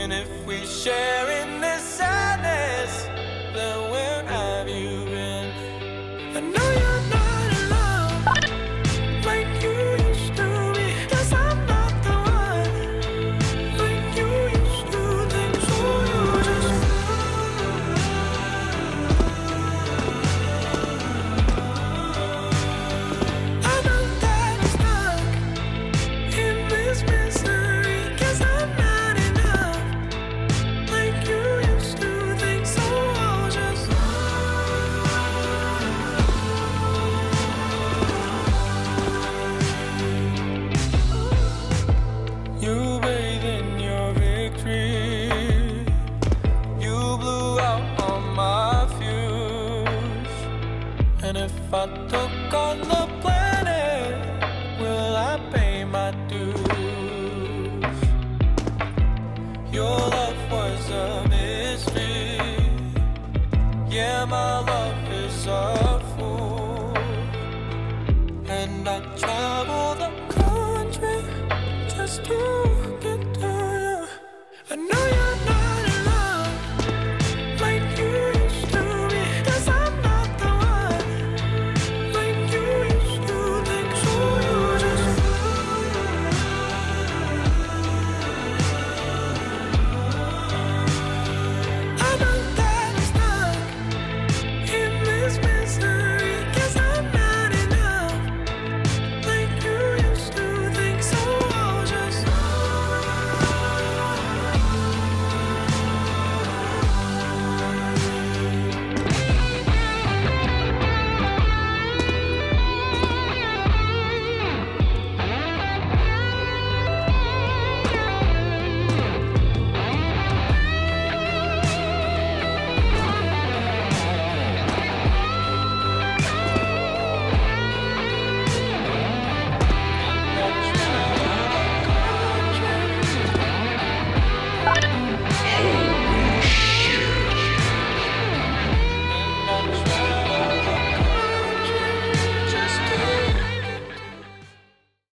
And if we share If I took on the planet, will I pay my dues? Your love was a mystery. Yeah, my love is a fool. And I travel the country just to.